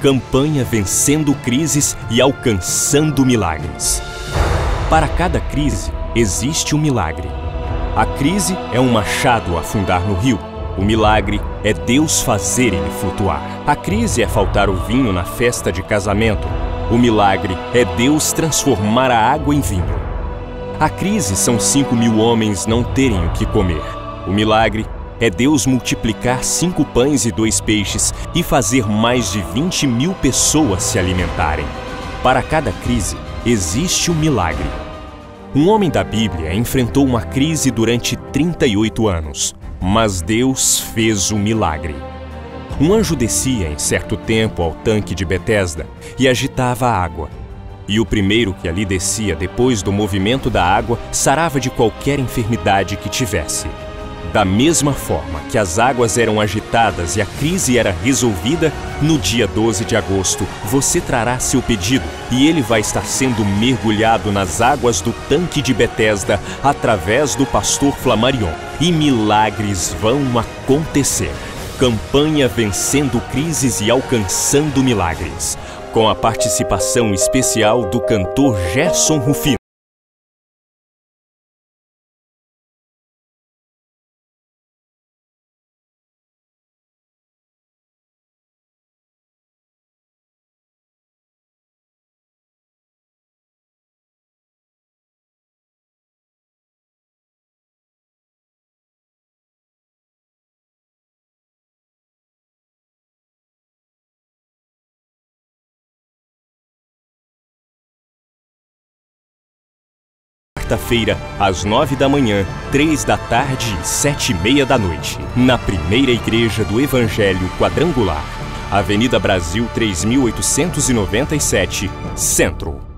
Campanha vencendo crises e alcançando milagres. Para cada crise, existe um milagre. A crise é um machado afundar no rio. O milagre é Deus fazer ele flutuar. A crise é faltar o vinho na festa de casamento. O milagre é Deus transformar a água em vinho. A crise são cinco mil homens não terem o que comer. O milagre é Deus multiplicar cinco pães e dois peixes e fazer mais de 20 mil pessoas se alimentarem. Para cada crise, existe um milagre. Um homem da Bíblia enfrentou uma crise durante 38 anos, mas Deus fez um milagre. Um anjo descia em certo tempo ao tanque de Betesda e agitava a água. E o primeiro que ali descia depois do movimento da água sarava de qualquer enfermidade que tivesse. Da mesma forma que as águas eram agitadas e a crise era resolvida, no dia 12 de agosto você trará seu pedido e ele vai estar sendo mergulhado nas águas do tanque de Betesda através do pastor Flamarion. E milagres vão acontecer. Campanha Vencendo Crises e Alcançando Milagres. Com a participação especial do cantor Gerson Rufino. Quarta-feira, às nove da manhã, três da tarde e sete e meia da noite, na primeira igreja do Evangelho Quadrangular, Avenida Brasil 3897, Centro.